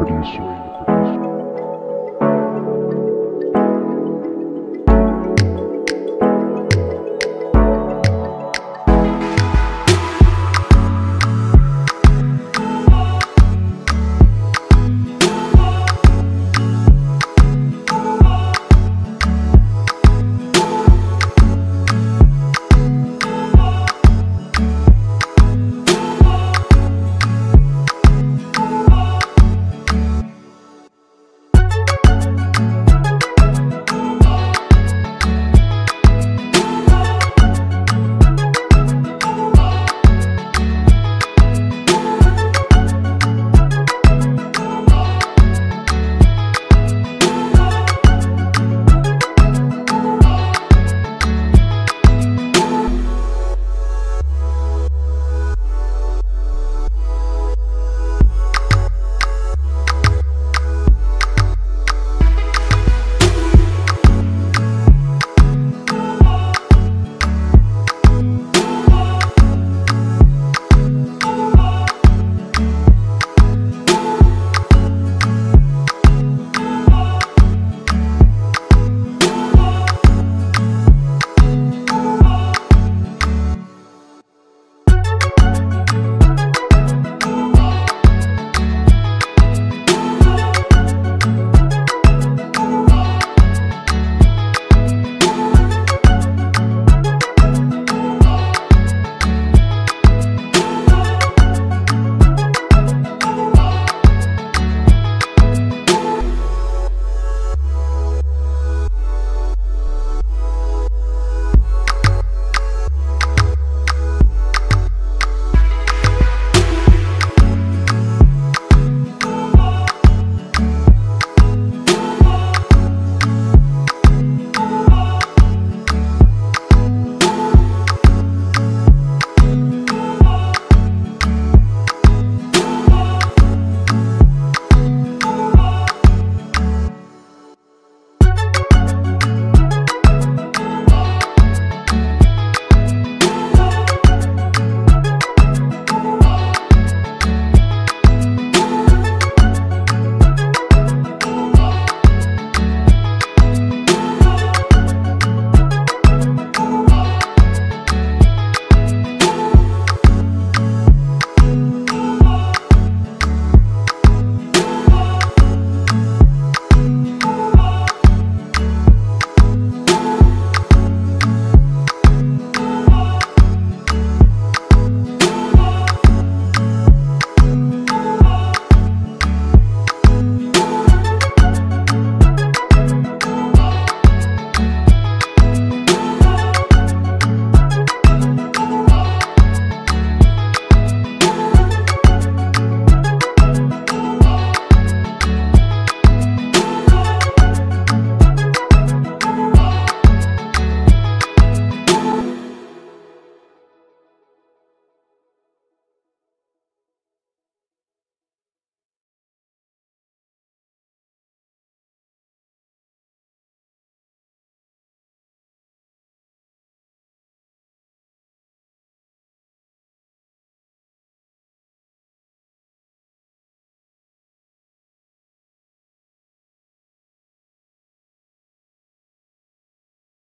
producer.